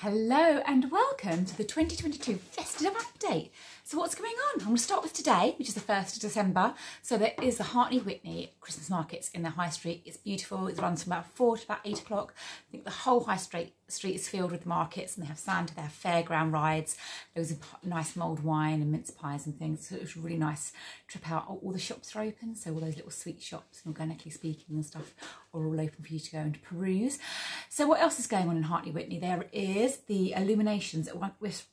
Hello and welcome to the 2022 Festive Update. So what's going on? I'm going to start with today, which is the 1st of December. So there is the Hartley Wintney Christmas markets in the High Street. It's beautiful. It runs from about 4 to about 8 o'clock. I think the whole High Street street is filled with markets and they have Santa, they have fairground rides. Was a nice mulled wine and mince pies and things. So it was a really nice trip out. All the shops are open. So all those little sweet shops and organically speaking and stuff are all open for you to go and peruse. So what else is going on in Hartley Wintney? There is the illuminations at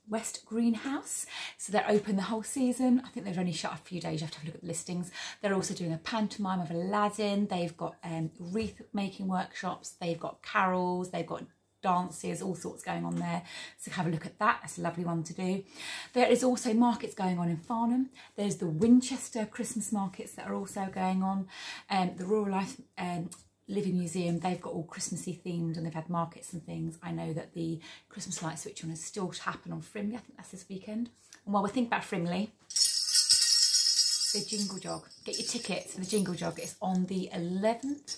West Green House. So they're open open the whole season. I think they've only shut a few days. You have to have a look at the listings. They're also doing a pantomime of Aladdin. They've got um, wreath making workshops. They've got carols. They've got dances, all sorts going on there. So have a look at that. That's a lovely one to do. There is also markets going on in Farnham. There's the Winchester Christmas markets that are also going on. Um, the Rural Life um, Living Museum, they've got all Christmassy themed and they've had markets and things. I know that the Christmas light switch on is still to happen on Frimley. I think that's this weekend. And while we think about Frimley, the Jingle Jog. Get your tickets for the Jingle Jog. It's on the 11th,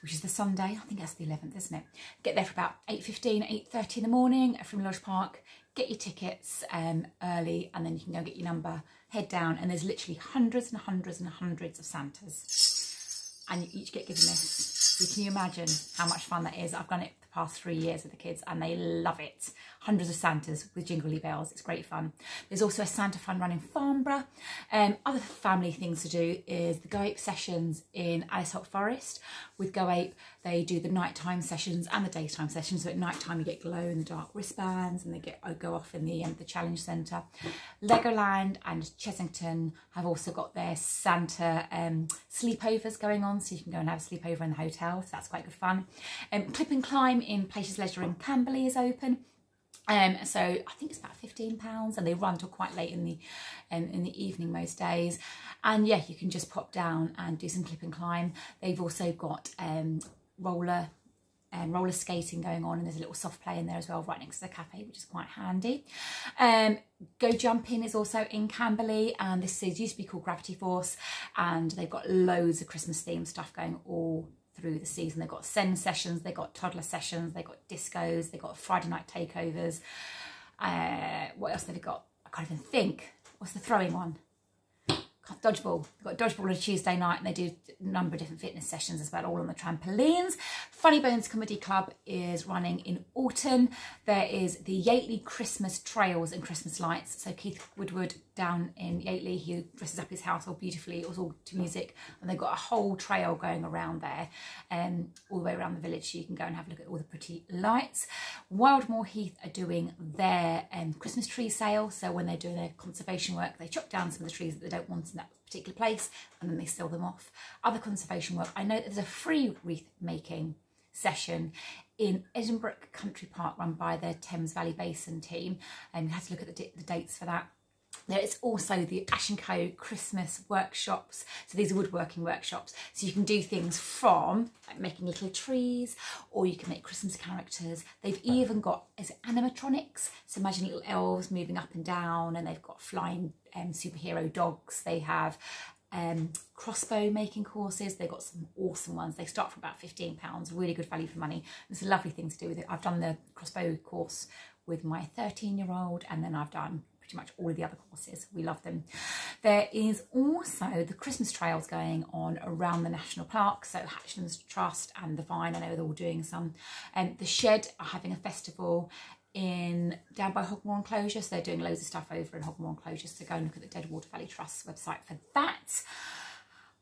which is the Sunday. I think that's the 11th, isn't it? Get there for about 8.15, 8.30 in the morning at Frimley Lodge Park. Get your tickets um, early and then you can go get your number. Head down and there's literally hundreds and hundreds and hundreds of Santas. And you each get given this. So can you imagine how much fun that is? I've done it the past three years with the kids and they love it hundreds of Santas with jingly bells. It's great fun. There's also a Santa fun run in Farnborough. Um, other family things to do is the Go Ape sessions in Alice Holt Forest. With Go Ape, they do the nighttime sessions and the daytime sessions. So at nighttime, you get glow in the dark wristbands and they get go off in the um, the challenge centre. Legoland and Chessington have also got their Santa um, sleepovers going on. So you can go and have a sleepover in the hotel. So that's quite good fun. Um, Clip and Climb in Places Leisure in Camberley is open. Um, so I think it's about fifteen pounds, and they run till quite late in the um, in the evening most days. And yeah, you can just pop down and do some clip and climb. They've also got um, roller um, roller skating going on and there's a little soft play in there as well right next to the cafe which is quite handy. Um, Go Jumping is also in Camberley and this is used to be called Gravity Force and they've got loads of Christmas themed stuff going all through the season. They've got Zen sessions, they've got toddler sessions, they've got discos, they've got Friday night takeovers. Uh, what else have they got? I can't even think. What's the throwing one? Dodgeball. They've got dodgeball on a Tuesday night and they do a number of different fitness sessions as well, all on the trampolines. Funny Bones Comedy Club is running in Alton. There is the Yateley Christmas Trails and Christmas Lights. So Keith Woodward down in Yateley, he dresses up his house all beautifully. It was all to music and they've got a whole trail going around there um, all the way around the village. So you can go and have a look at all the pretty lights. Wildmoor Heath are doing their um, Christmas tree sale. So when they're doing their conservation work, they chop down some of the trees that they don't want in that particular place and then they sell them off. Other conservation work, I know there's a free wreath making session in Edinburgh Country Park run by the Thames Valley Basin team and you have to look at the, the dates for that. There is also the Ash & Co Christmas workshops. So these are woodworking workshops. So you can do things from like making little trees or you can make Christmas characters. They've even got is animatronics. So imagine little elves moving up and down and they've got flying um, superhero dogs. They have um, crossbow making courses. They've got some awesome ones. They start for about £15, really good value for money. It's a lovely thing to do with it. I've done the crossbow course with my 13 year old and then I've done pretty much all of the other courses. We love them. There is also the Christmas trails going on around the national park. So Hatchlands Trust and the Vyne, I know they're all doing some. And um, the Shed are having a festival in down by Hogmoor Inclosure. So they're doing loads of stuff over in Hogmoor Inclosure. So go and look at the Deadwater Valley Trust website for that.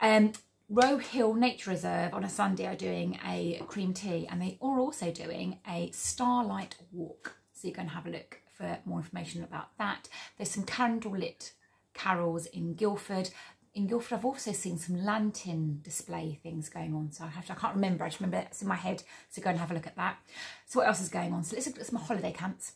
Um, Row Hill Nature Reserve on a Sunday are doing a cream tea and they are also doing a starlight walk. So you can have a look for more information about that. There's some candlelit carols in Guildford. In Guildford, I've also seen some lantern display things going on. So I have to, I can't remember. I just remember it's in my head. So go and have a look at that. So what else is going on? So let's look at some holiday camps.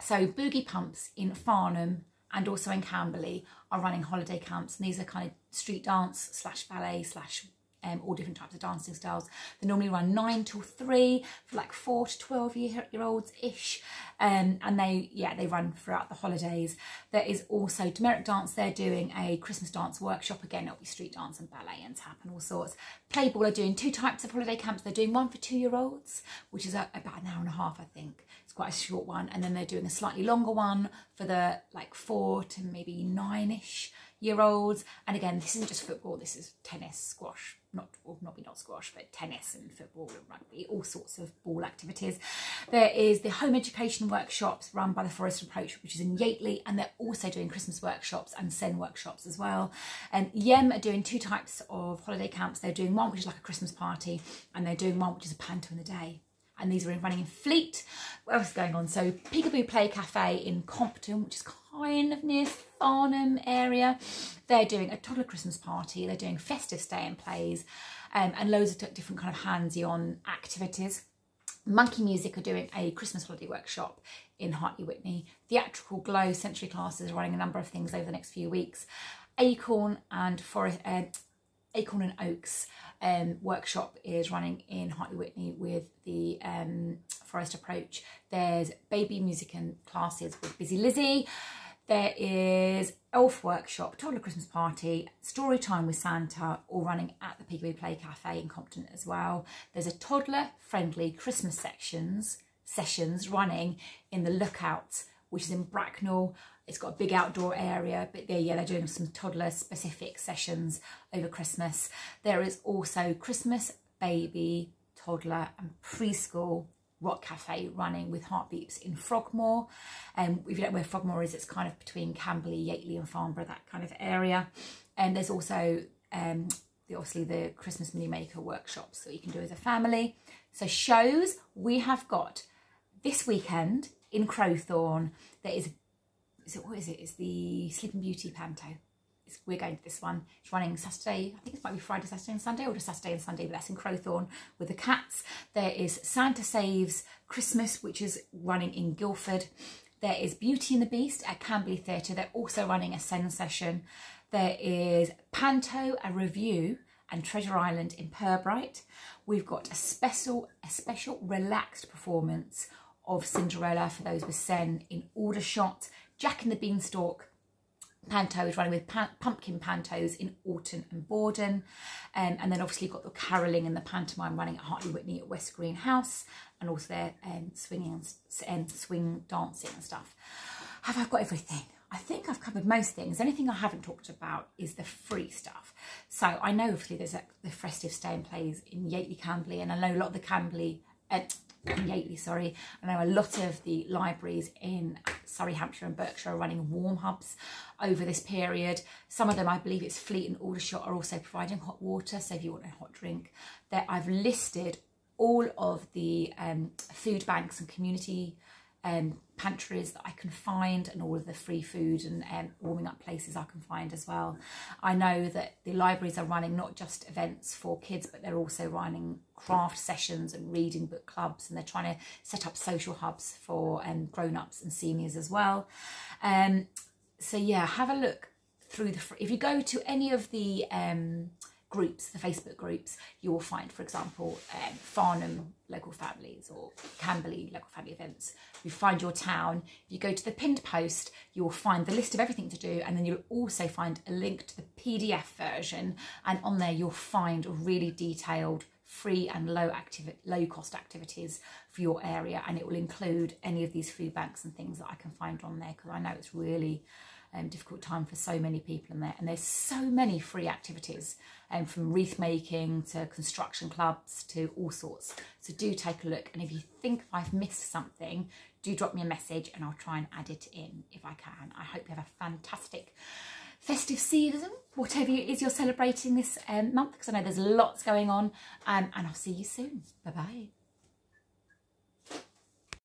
So Boogie Pumps in Farnham and also in Camberley are running holiday camps. And these are kind of street dance slash ballet slash um, all different types of dancing styles. They normally run nine till three for like four to 12 year, year olds ish. Um, and they, yeah, they run throughout the holidays. There is also Demeric Dance. They're doing a Christmas dance workshop. Again, it'll be street dance and ballet and tap and all sorts. Playball are doing two types of holiday camps. They're doing one for two year olds, which is a, about an hour and a half, I think. It's quite a short one. And then they're doing a slightly longer one for the like four to maybe nine ish year olds. And again, this isn't just football, this is tennis, squash, not well, not not squash, but tennis and football and rugby, all sorts of ball activities. There is the home education workshops run by the Forest Approach, which is in Yateley, and they're also doing Christmas workshops and SEN workshops as well. And Yem are doing two types of holiday camps. They're doing one which is like a Christmas party, and they're doing one which is a panto in the day and these are running in Fleet. What else is going on? So Peekaboo Play Cafe in Compton, which is kind of near Farnham area. They're doing a toddler Christmas party. They're doing festive stay and plays um, and loads of different kind of handsy-on activities. Monkey Music are doing a Christmas holiday workshop in Hartley Wintney. Theatrical Glow Sensory classes are running a number of things over the next few weeks. Acorn and Forest, uh, Acorn and Oaks um, workshop is running in Hartley Wintney with the um, Forest Approach. There's baby music and classes with Busy Lizzie. There is Elf Workshop, Toddler Christmas Party, Story Time with Santa, all running at the Peekaboo Play Cafe in Compton as well. There's a toddler friendly Christmas sections sessions running in the Lookout, which is in Bracknell. It's got a big outdoor area, but they're, yeah, they're doing some toddler specific sessions over Christmas. There is also Christmas, baby, toddler and preschool rock cafe running with heartbeats in Frogmore. And um, if you don't know where Frogmore is, it's kind of between Camberley, Yateley and Farnborough, that kind of area. And there's also um, the, obviously the Christmas mini maker workshops that you can do as a family. So shows we have got this weekend in Crowthorne. There is it what is it? It's the Sleeping Beauty Panto. It's, we're going to this one. It's running Saturday, I think it might be Friday, Saturday and Sunday, or just Saturday and Sunday, but that's in Crowthorne with the cats. There is Santa Saves Christmas, which is running in Guildford. There is Beauty and the Beast at Camberley Theatre. They're also running a SEN session. There is Panto, a review, and Treasure Island in Pirbright. We've got a special, a special relaxed performance of Cinderella for those with SEN in Aldershot. Jack and the Beanstalk panto is running with pumpkin pantos in Alton and Bordon. Um, and then obviously you've got the caroling and the pantomime running at Hartley Wintney at West Green House and also their um, swinging and um, swing dancing and stuff. Have I got everything? I think I've covered most things. The only thing I haven't talked about is the free stuff. So I know obviously there's a, the festive stay and plays in Yateley Camberley and I know a lot of the Camberley, uh, in sorry. I know a lot of the libraries in Surrey, Hampshire and Berkshire are running warm hubs over this period. Some of them, I believe it's Fleet and Aldershot, are also providing hot water. So if you want a hot drink, there I've listed all of the um, food banks and community um, pantries that I can find and all of the free food and um, warming up places I can find as well. I know that the libraries are running not just events for kids, but they're also running craft sessions and reading book clubs and they're trying to set up social hubs for um, grown-ups and seniors as well. Um, so yeah, have a look through the, if you go to any of the um, groups, the Facebook groups, you will find, for example, um, Farnham local families or Camberley local family events. You find your town. If you go to the pinned post, you will find the list of everything to do, and then you'll also find a link to the PDF version. And on there, you'll find really detailed free and low activity, low cost activities for your area and it will include any of these food banks and things that I can find on there because I know it's really um, difficult time for so many people in there. And there's so many free activities um, from wreath making to construction clubs to all sorts. So do take a look. And if you think I've missed something, do drop me a message and I'll try and add it in if I can. I hope you have a fantastic festive season, whatever it is you're celebrating this um, month, because I know there's lots going on. Um, and I'll see you soon. Bye-bye.